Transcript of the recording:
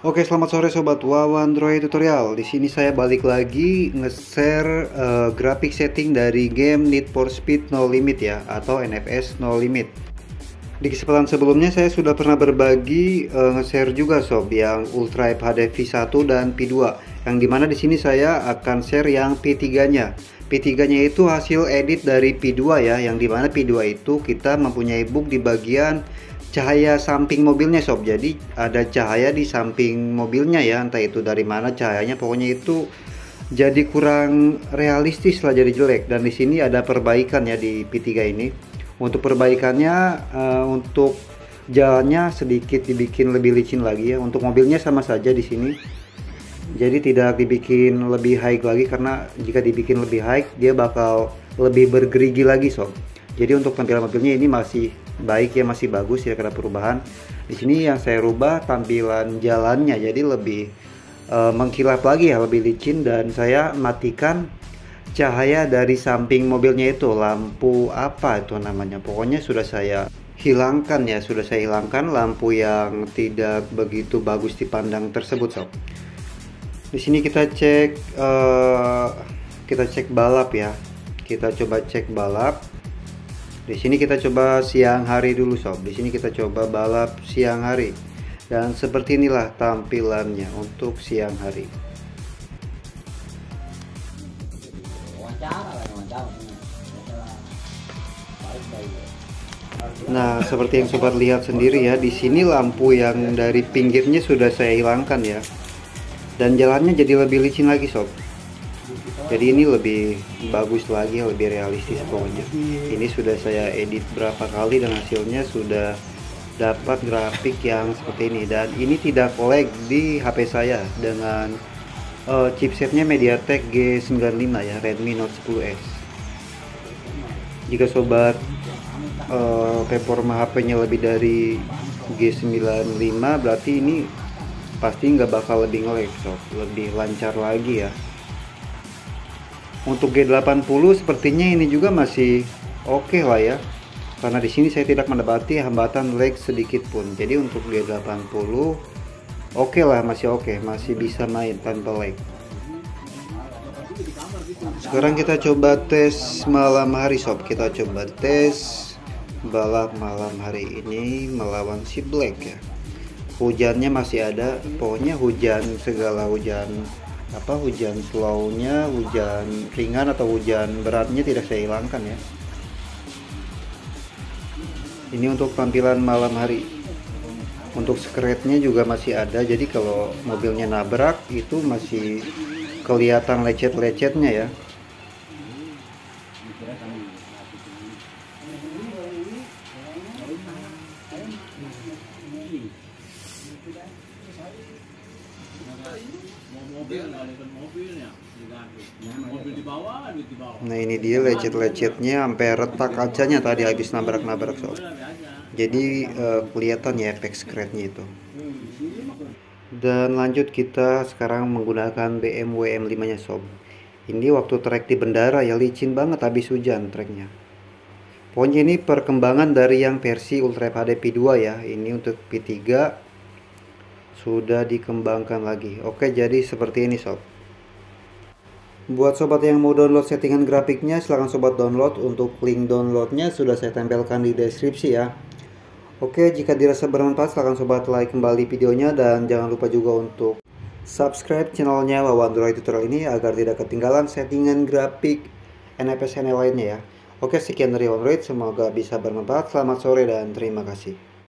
Oke, selamat sore sobat Wawan Android Tutorial. Di sini saya balik lagi nge-share uh, grafik setting dari game Need for Speed No Limit ya atau NFS No Limit. Di kesempatan sebelumnya saya sudah pernah berbagi uh, nge-share juga sob yang Ultra HD V1 dan P2 yang di mana di sini saya akan share yang P3-nya. P3-nya itu hasil edit dari P2 ya, yang di mana P2 itu kita mempunyai book di bagian cahaya samping mobilnya sob. Jadi ada cahaya di samping mobilnya ya entah itu dari mana cahayanya. Pokoknya itu jadi kurang realistis lah jadi jelek. Dan di sini ada perbaikan ya di P3 ini. Untuk perbaikannya uh, untuk jalannya sedikit dibikin lebih licin lagi ya. Untuk mobilnya sama saja di sini. Jadi tidak dibikin lebih high lagi karena jika dibikin lebih high dia bakal lebih bergerigi lagi sob jadi untuk tampilan mobilnya ini masih baik ya masih bagus ya karena perubahan. Di sini yang saya rubah tampilan jalannya jadi lebih uh, mengkilap lagi ya lebih licin. Dan saya matikan cahaya dari samping mobilnya itu lampu apa itu namanya. Pokoknya sudah saya hilangkan ya sudah saya hilangkan lampu yang tidak begitu bagus dipandang tersebut sob. Di sini kita cek uh, kita cek balap ya. Kita coba cek balap di sini kita coba siang hari dulu sob. Di sini kita coba balap siang hari. Dan seperti inilah tampilannya untuk siang hari. Nah, seperti yang sobat lihat sendiri ya, di sini lampu yang dari pinggirnya sudah saya hilangkan ya. Dan jalannya jadi lebih licin lagi sob jadi ini lebih bagus lagi lebih realistis pokoknya. Ini sudah saya edit berapa kali dan hasilnya sudah dapat grafik yang seperti ini. Dan ini tidak lag di HP saya dengan uh, chipsetnya MediaTek G95 ya Redmi Note 10s jika sobat uh, performa HP-nya lebih dari G95 berarti ini pasti nggak bakal lebih ngelag so. Lebih lancar lagi ya untuk G80 sepertinya ini juga masih oke okay lah ya. Karena di sini saya tidak mendapati hambatan lag sedikit pun. Jadi untuk G80 oke okay lah, masih oke, okay. masih bisa main tanpa lag. Sekarang kita coba tes malam hari sob. Kita coba tes balap malam hari ini melawan si Black ya. Hujannya masih ada, pokoknya hujan segala hujan apa hujan slownya hujan ringan atau hujan beratnya tidak saya hilangkan ya. Ini untuk tampilan malam hari. Untuk skretnya juga masih ada jadi kalau mobilnya nabrak itu masih kelihatan lecet-lecetnya ya Nah ini dia lecet-lecetnya sampai retak kacanya tadi habis nabrak-nabrak sob. Jadi uh, kelihatan ya efek scratchnya itu. Dan lanjut kita sekarang menggunakan BMW M5 nya sob. Ini waktu trek di bendara ya licin banget habis hujan treknya. Pokoknya ini perkembangan dari yang versi Ultra HD P2 ya. Ini untuk P3 sudah dikembangkan lagi. Oke jadi seperti ini sob. Buat sobat yang mau download settingan grafiknya, silahkan sobat download. Untuk link downloadnya sudah saya tempelkan di deskripsi ya. Oke, jika dirasa bermanfaat, silahkan sobat like kembali videonya dan jangan lupa juga untuk subscribe channelnya Wawan Android Tutorial ini agar tidak ketinggalan settingan grafik NFS lainnya ya. Oke, sekian dari Android, semoga bisa bermanfaat. Selamat sore dan terima kasih.